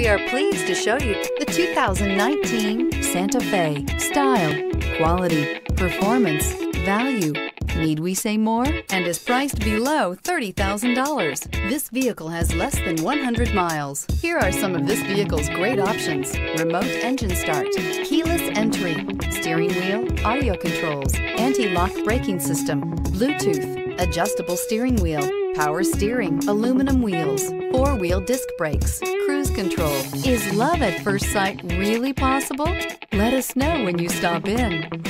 We are pleased to show you the 2019 Santa Fe. Style, quality, performance, value. Need we say more? And is priced below $30,000. This vehicle has less than 100 miles. Here are some of this vehicle's great options. Remote engine start, keyless entry, steering wheel, audio controls, anti-lock braking system, Bluetooth, adjustable steering wheel, power steering, aluminum wheels, four-wheel disc brakes, cruise control. Is love at first sight really possible? Let us know when you stop in.